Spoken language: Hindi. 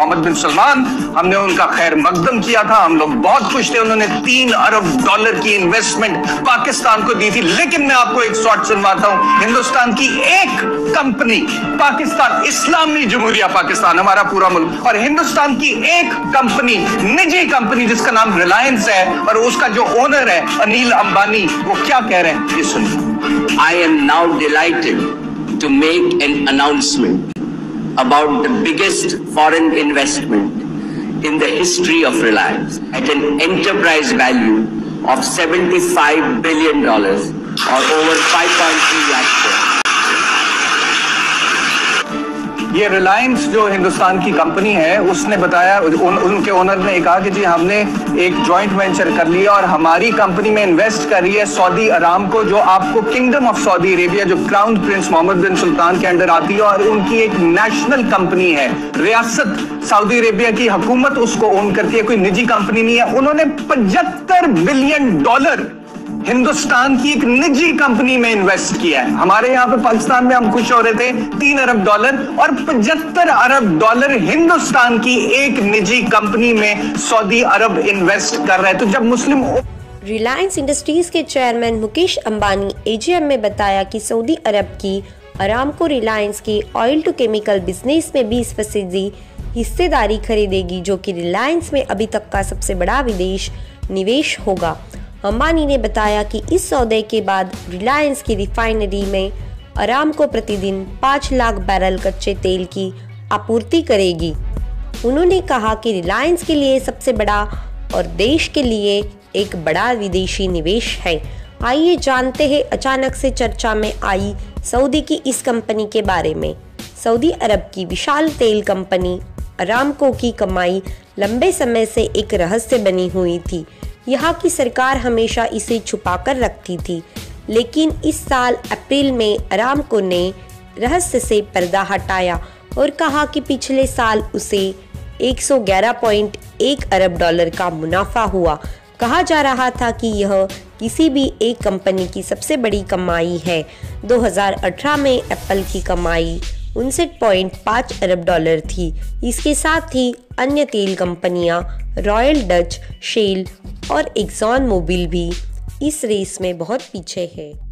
मोहम्मद बिन सलमान, हमने उनका खैर मकदम किया था। हम लोग बहुत खुश थे। उन्होंने तीन अरब डॉलर की इन्वेस्टमेंट पाकिस्तान को दी थी। लेकिन मैं आपको एक शॉर्ट सुनवाता हूँ। हिंदुस्तान की एक कंपनी, पाकिस्तान, इस्लामी जमहूरिया पाकिस्तान, हमारा पूरा मुल्क। और हिंदुस्तान की एक कंपनी, निजी कंपनी, जिसका नाम रिलायंस है, और उसका जो ओनर है, अनिल अंबानी, वो क्या कह रहे हैं? ये सुनिए। I am now delighted to make an announcement about the biggest foreign investment in the history of Reliance at an enterprise value of $75 billion or over 5.3 lakh. ये रिलायंस जो हिंदुस्तान की कंपनी है उसने बताया उन, उनके ओनर ने कहा कि जी हमने एक जॉइंट वेंचर कर लिया और हमारी कंपनी में इन्वेस्ट कर रही है सऊदी आराम को जो आपको किंगडम ऑफ़ सऊदी अरेबिया जो crown prince Mohammed bin Sultan के अंडर आती है और उनकी एक नेशनल कंपनी है। रियासत सऊदी अरेबिया की हुकूमत उसको ओन करती है कोई निजी कंपनी नहीं है। उन्होंने पचहत्तर बिलियन डॉलर हिंदुस्तान की एक निजी कंपनी में इन्वेस्ट किया है। हमारे यहाँ पे पाकिस्तान में हम खुश हो रहे थे। तीन अरब डॉलर और पचहत्तर अरब डॉलर हिंदुस्तान की एक निजी कंपनी में सऊदी अरब इन्वेस्ट कर रहे तो जब मुस्लिम रिलायंस इंडस्ट्रीज़ के चेयरमैन मुकेश अंबानी एजीएम में बताया कि सऊदी अरब की अरामको रिलायंस की ऑयल टू केमिकल बिज़नेस में 20 फ़ीसदी हिस्सेदारी खरीदेगी, जो कि रिलायंस में अभी तक का सबसे बड़ा विदेश निवेश होगा। अंबानी ने बताया कि इस सौदे के बाद रिलायंस की रिफाइनरी में आराम को प्रतिदिन पाँच लाख बैरल कच्चे तेल की आपूर्ति करेगी। उन्होंने कहा कि रिलायंस के लिए सबसे बड़ा और देश के लिए एक बड़ा विदेशी निवेश है। आइए जानते हैं, अचानक से चर्चा में आई सऊदी की इस कंपनी के बारे में। सऊदी अरब की विशाल तेल कंपनी अरामको की कमाई लंबे समय से एक रहस्य बनी हुई थी। यहाँ की सरकार हमेशा इसे छुपाकर रखती थी, लेकिन इस साल अप्रैल में अरामको ने रहस्य से पर्दा हटाया और कहा कि पिछले साल उसे 111.1 अरब डॉलर का मुनाफा हुआ। कहा जा रहा था कि यह किसी भी एक कंपनी की सबसे बड़ी कमाई है। 2018 में एप्पल की कमाई उनसठ पॉइंट पाँच अरब डॉलर थी। इसके साथ ही अन्य तेल कंपनियाँ रॉयल डच, शेल और एग्जॉन मोबिल भी इस रेस में बहुत पीछे है।